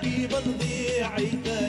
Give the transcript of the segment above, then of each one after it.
ترى يا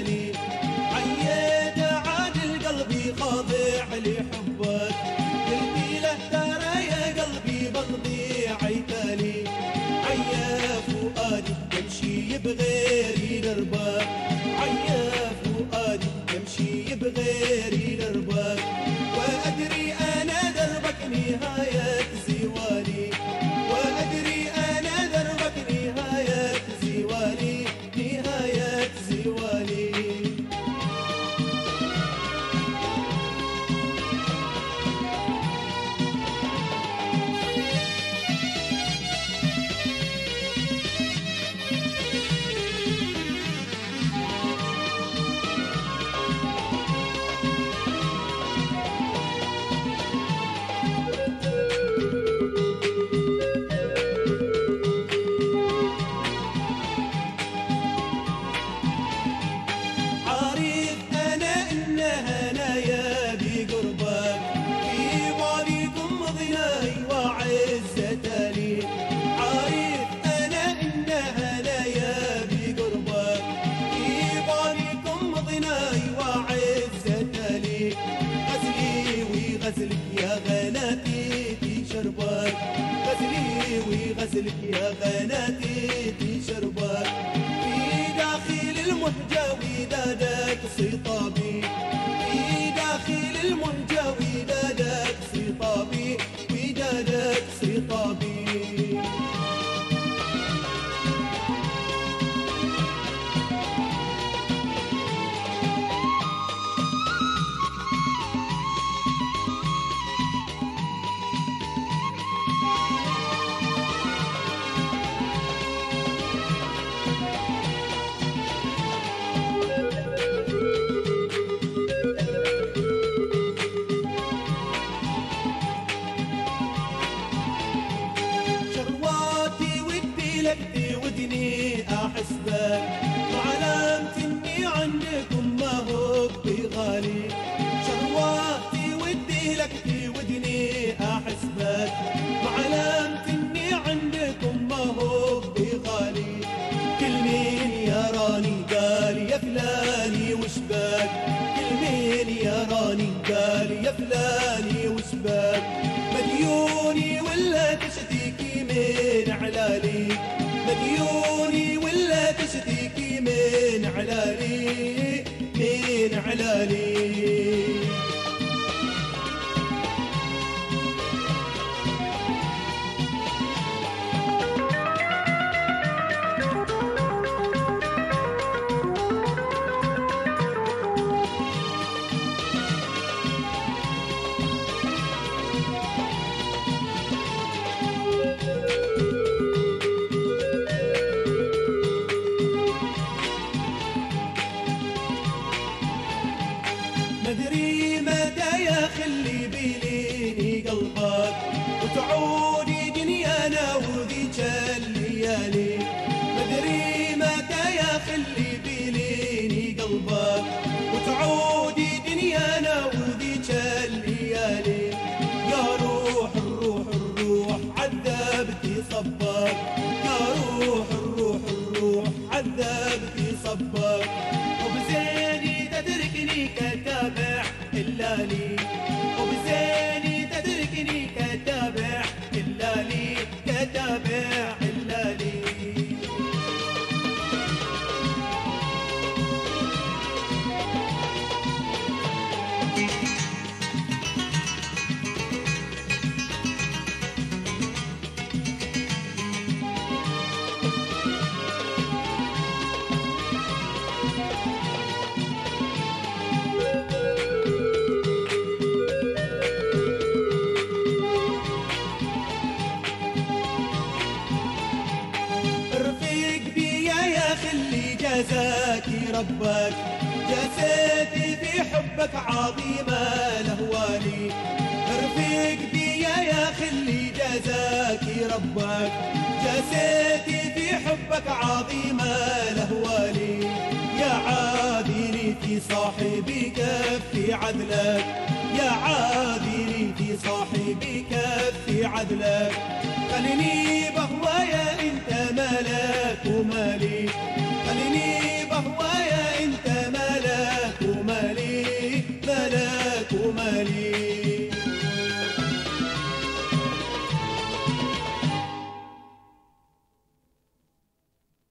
لي غزلي وغزلك يا غناتي في شربك. غزلي يا غناتي فلاني وشبك كل مين يراني قال يا فلاني وشبك مديوني ولا تشتكي من علالي مدري متى يا خلي قلبك وتعودي دنيانا وذيك الليالي. مدري متى يا خلي قلبك وتعودي دنيانا وذيك الليالي. يا روح الروح الروح عذبتي صبك. خلي جازاك ربك. جسدي في حبك عظيمة الأهوالي رفيق بيا يا خلي جازاك ربك. جسدي في حبك عظيمة الأهوالي يا عادلي في صاحبي كفي عدلك. يا عادلي في صاحبي كفي عدلك. خليني بهوايا